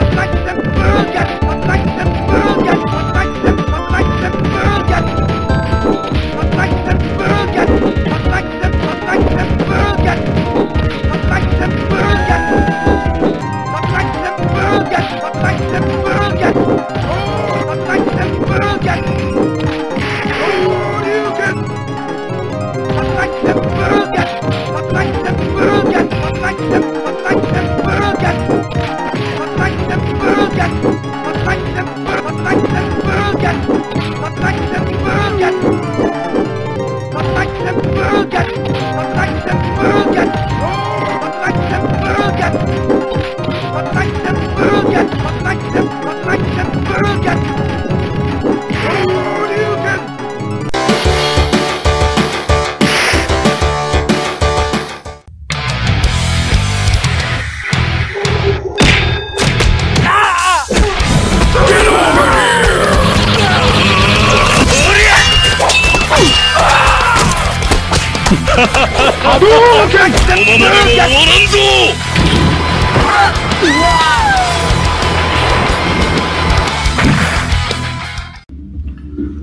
look like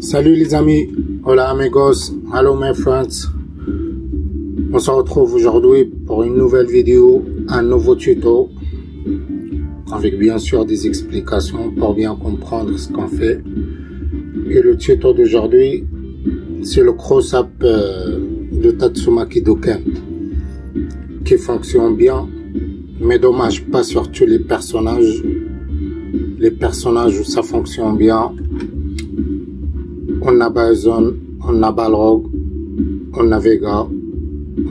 Salut les amis, hola amigos, hello my friends. On se retrouve aujourd'hui pour une nouvelle vidéo, un nouveau tuto, avec bien sûr des explications pour bien comprendre ce qu'on fait. Et le tuto d'aujourd'hui, c'est le cross-up euh, de Tatsumaki Doken, qui fonctionne bien, mais dommage pas sur tous les personnages. Les personnages où ça fonctionne bien, on a Bison, on a Balrog, on a Vega,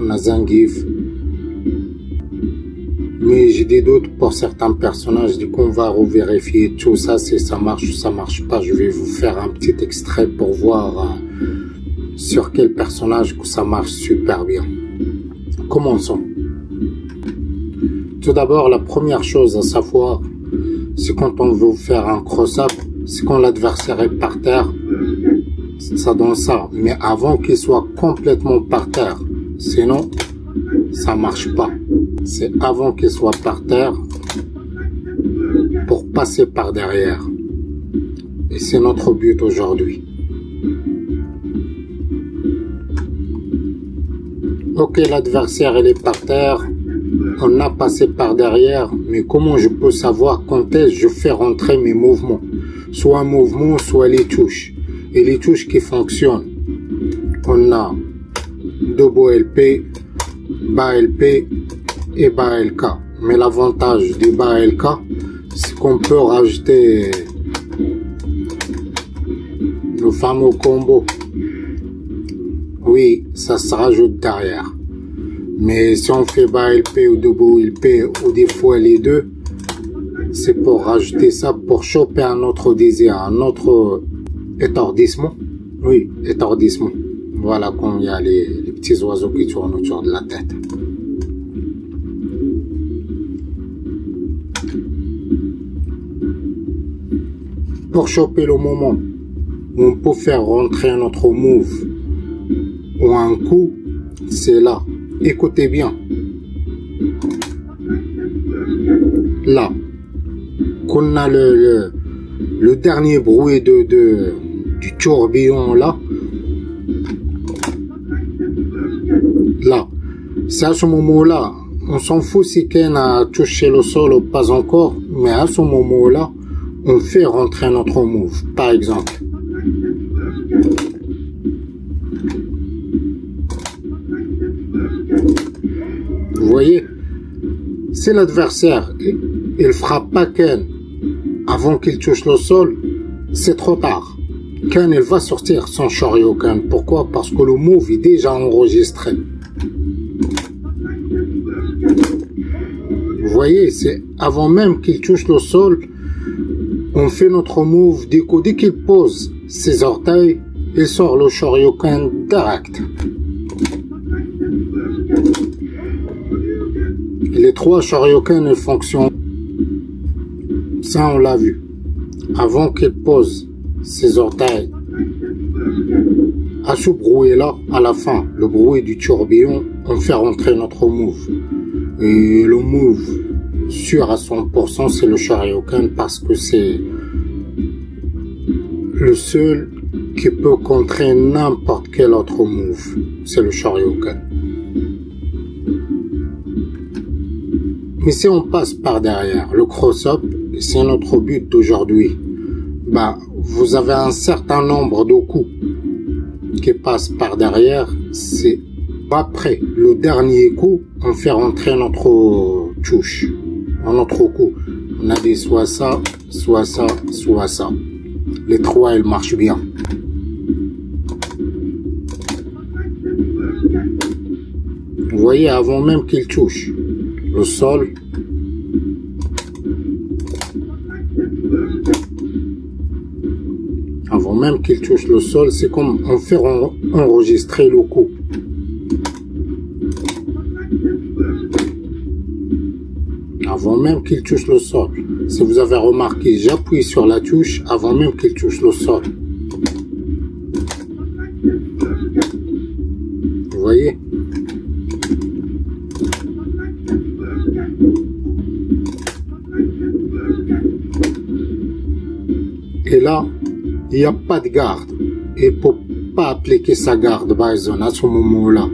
on a Zangief. Mais j'ai des doutes pour certains personnages, du coup on va revérifier tout ça, si ça marche ou ça marche pas. Je vais vous faire un petit extrait pour voir euh, sur quel personnage que ça marche super bien. Commençons. Tout d'abord, la première chose à savoir, c'est quand on veut faire un cross-up, c'est quand l'adversaire est par terre, ça donne ça. Mais avant qu'il soit complètement par terre, sinon, ça marche pas. C'est avant qu'il soit par terre pour passer par derrière. Et c'est notre but aujourd'hui. Ok, l'adversaire il est par terre. On a passé par derrière, mais comment je peux savoir quand est-ce je fais rentrer mes mouvements? Soit un mouvement, soit les touches et les touches qui fonctionnent. On a double LP, bas LP et bas LK. Mais l'avantage du bas LK, c'est qu'on peut rajouter le fameux combo. Oui, ça se rajoute derrière. Mais si on fait bas LP ou double LP ou des fois les deux, c'est pour rajouter ça pour choper un autre désir, un autre étourdissement. Oui, étourdissement. Voilà quand il y a les, petits oiseaux qui tournent autour de la tête. Pour choper le moment où on peut faire rentrer notre move ou un coup, c'est là. Écoutez bien. Là, qu'on a le, le, dernier bruit de, du tourbillon là, là, c'est à ce moment-là, on s'en fout si Ken a touché le sol ou pas encore, mais à ce moment-là, on fait rentrer notre move, par exemple. Voyez, si l'adversaire, il frappe pas Ken avant qu'il touche le sol, c'est trop tard. Ken, va sortir son Shoryuken. Pourquoi? Parce que le move est déjà enregistré. Vous voyez, c'est avant même qu'il touche le sol, on fait notre move. Dès qu'il pose ses orteils, il sort le Shoryuken direct. Les trois Shoryuken fonctionnent. Ça, on l'a vu. Avant qu'il pose ses orteils. À ce bruit-là, à la fin, le bruit du tourbillon, on fait rentrer notre move. Et le move, sûr à 100%, c'est le Shoryuken parce que c'est le seul qui peut contrer n'importe quel autre move. C'est le Shoryuken. Mais si on passe par derrière, le cross-up, c'est notre but d'aujourd'hui. Bah, vous avez un certain nombre de coups qui passent par derrière. C'est après le dernier coup, on fait rentrer notre touche, notre coup. On a des soit ça, soit ça, soit ça. Les trois, elles marchent bien. Vous voyez, avant même qu'il touche le sol, avant même qu'il touche le sol, c'est comme on fait enregistrer le coup. Avant même qu'il touche le sol. Si vous avez remarqué, j'appuie sur la touche avant même qu'il touche le sol. Vous voyez? Et là, il n'y a pas de garde. Et pour pas appliquer sa garde, Bison, à ce moment-là,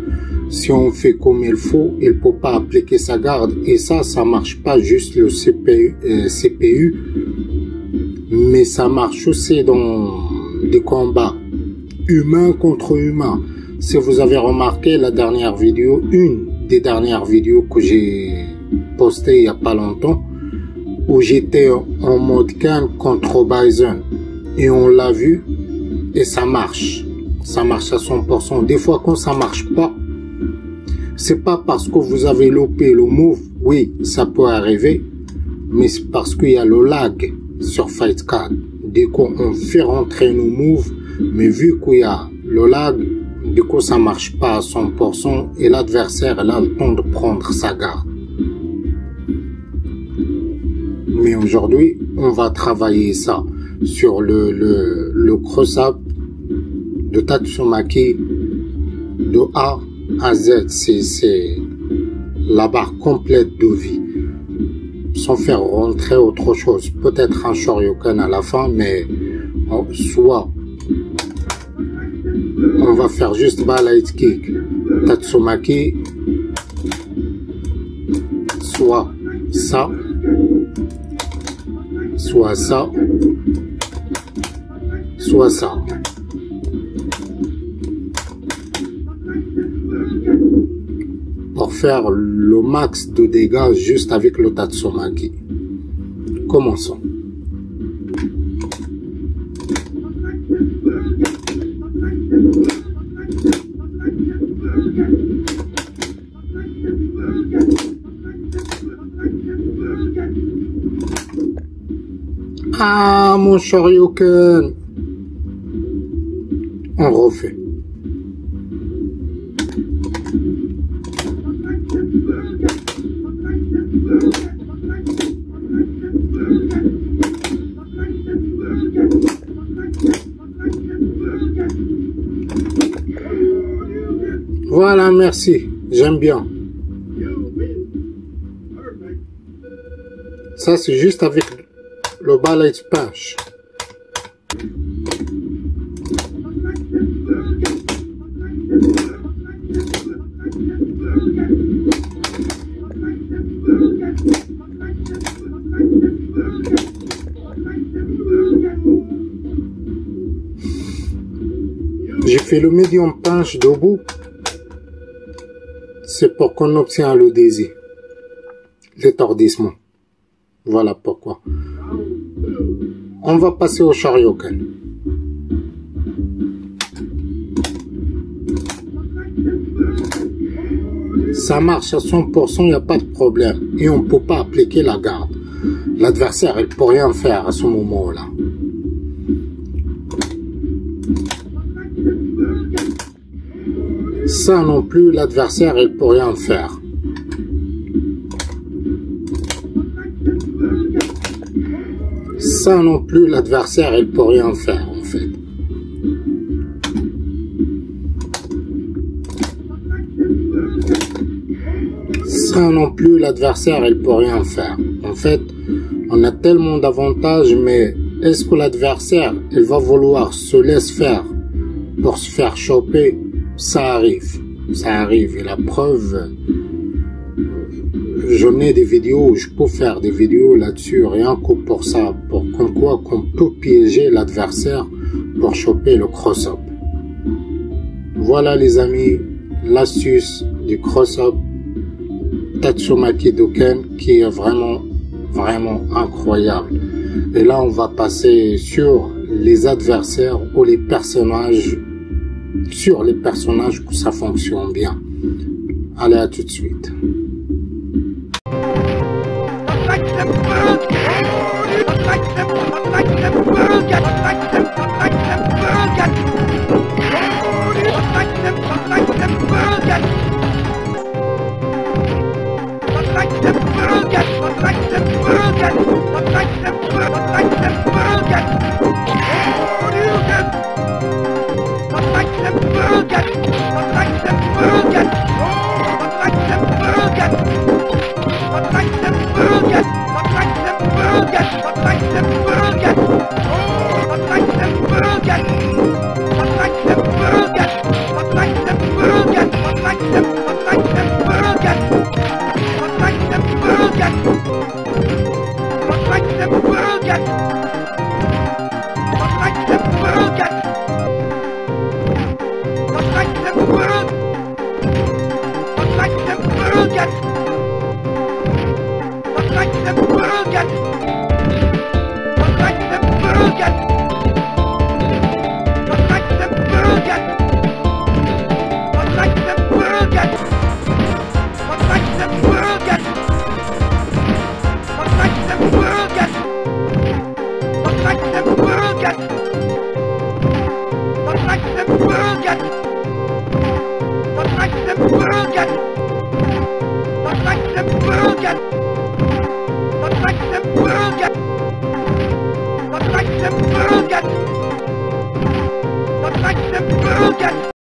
si on fait comme il faut, il ne peut pas appliquer sa garde. Et ça, ça marche pas juste le CPU, CPU mais ça marche aussi dans des combats humains contre humains. Si vous avez remarqué la dernière vidéo, une des dernières vidéos que j'ai postées il n'y a pas longtemps, où j'étais en mode can contre Bison. Et on l'a vu, et ça marche. Ça marche à 100%. Des fois, quand ça marche pas, c'est pas parce que vous avez loupé le move, oui, ça peut arriver, mais c'est parce qu'il y a le lag sur Fight Card. Dès qu'on fait rentrer nos moves, mais vu qu'il y a le lag, du coup ça marche pas à 100% et l'adversaire a le temps de prendre sa garde. Mais aujourd'hui, on va travailler ça sur le, le, le cross-up de Tatsumaki de A à Z. C'est la barre complète de vie. Sans faire rentrer autre chose. Peut-être un Shoryuken à la fin, mais soit on va faire juste light kick Tatsumaki soit ça soit ça. Soit ça. Pour faire le max de dégâts juste avec le Tatsumaki. Commençons Ah, mon Shoryuken On refait. Voilà, merci. J'aime bien. Ça, c'est juste avec le balai punch. J'ai fait le medium punch debout. C'est pour qu'on obtient le désir. L'étordissement. Voilà pourquoi. On va passer au Shoryuken. Ça marche à 100%, il n'y a pas de problème. Et on ne peut pas appliquer la garde. L'adversaire, il ne peut rien faire à ce moment-là. Ça non plus, l'adversaire, il ne peut rien faire. Ça non plus, l'adversaire, il peut rien faire, en fait. ça non plus, l'adversaire, il peut rien faire. En fait, on a tellement d'avantages, mais est-ce que l'adversaire, il va vouloir se laisser faire pour se faire choper? Ça arrive. Ça arrive. Et la preuve, j'en ai des vidéos, je peux faire des vidéos là-dessus, rien que pour ça, pour comme quoi qu'on peut piéger l'adversaire pour choper le cross-up. Voilà les amis, l'astuce du cross-up Tatsumaki Doken qui est vraiment, vraiment incroyable. Et là, on va passer sur les adversaires ou les personnages, sur les personnages où ça fonctionne bien. Allez, à tout de suite. Bürgern! Was sagt der brudet! Potraćcie brudet!